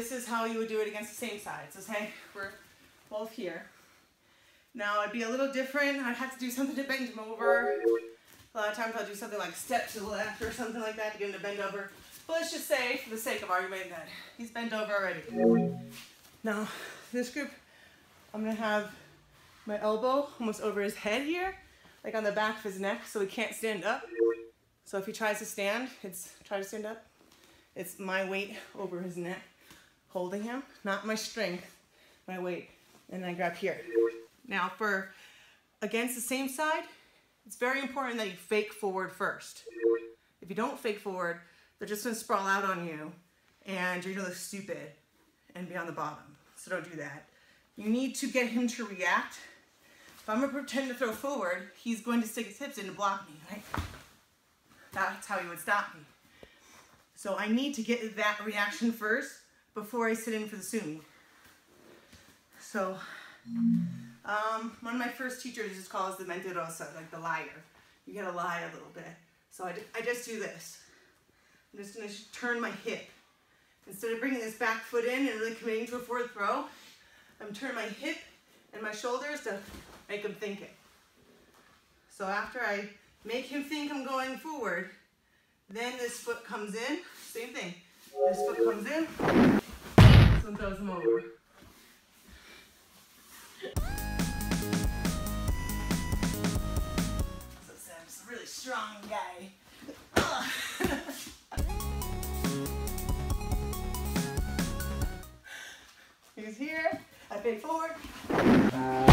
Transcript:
this is how you would do it against the same side. So say we're both here. Now it'd be a little different. I'd have to do something to bend him over. A lot of times I'll do something like step to the left or something like that to get him to bend over. But let's just say, for the sake of argument, that he's bent over already. Now, this group, I'm gonna have my elbow almost over his head here, like on the back of his neck, so he can't stand up. So if he tries to stand, it's try to stand up. It's my weight over his neck, holding him, not my strength, my weight. And I grab here. Now for against the same side, it's very important that you fake forward first. If you don't fake forward, they're just gonna sprawl out on you and you're gonna look stupid and be on the bottom. So don't do that. You need to get him to react. If I'm gonna pretend to throw forward, he's going to stick his hips in to block me, right? That's how he would stop me. So I need to get that reaction first before I sit in for the sumi. So um, one of my first teachers just calls the mentirosa, like the liar. You gotta lie a little bit. So I, I just do this. I'm just gonna turn my hip. Instead of bringing this back foot in and really committing to a forward throw, I'm turning my hip and my shoulders to make him think it. So after I make him think I'm going forward, then this foot comes in, same thing. This foot comes in, this one throws him over. So Sam's a really strong guy. He's here, I pay forward. Uh,